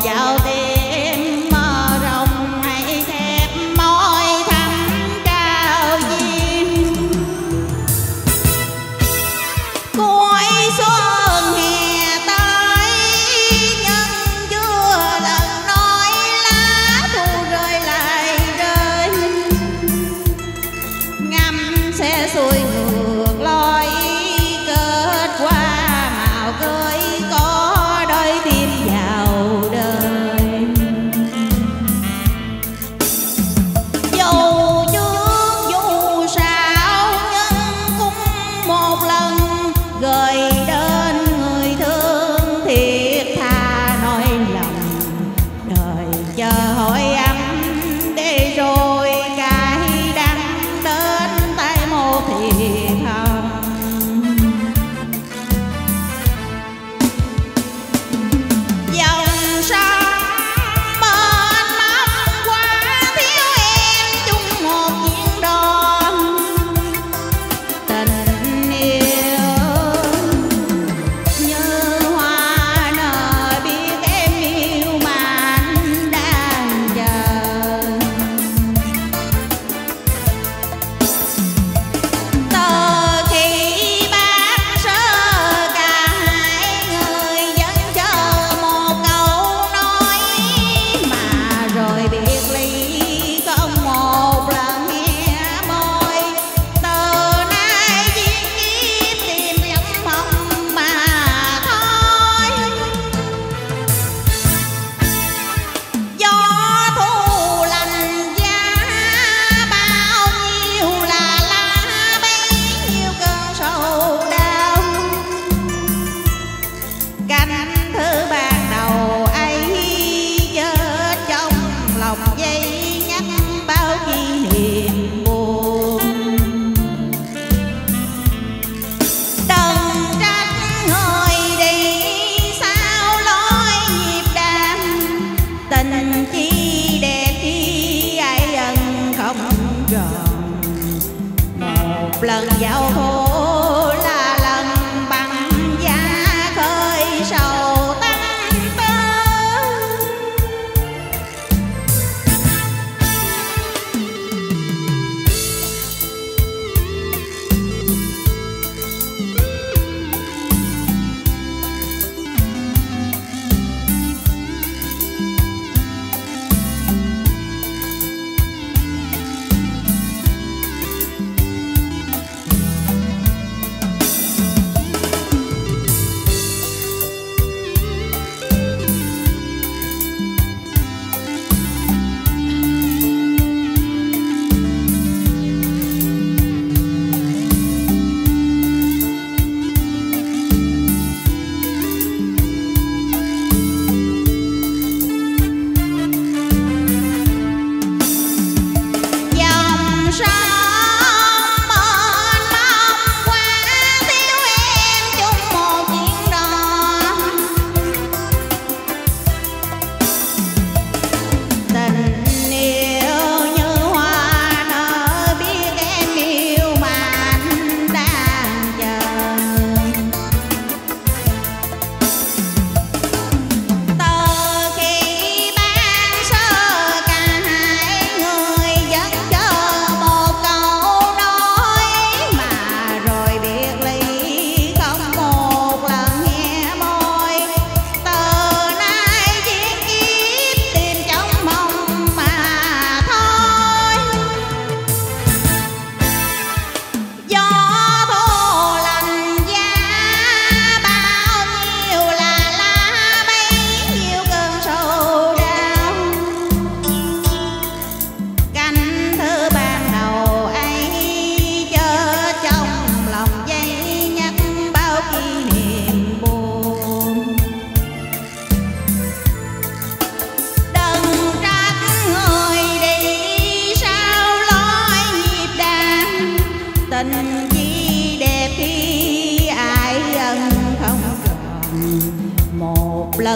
vào đêm lần giao thô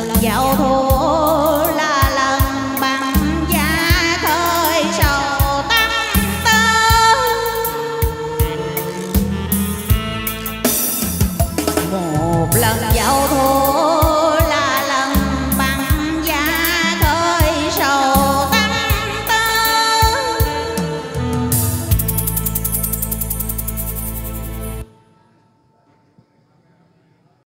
lần giao thô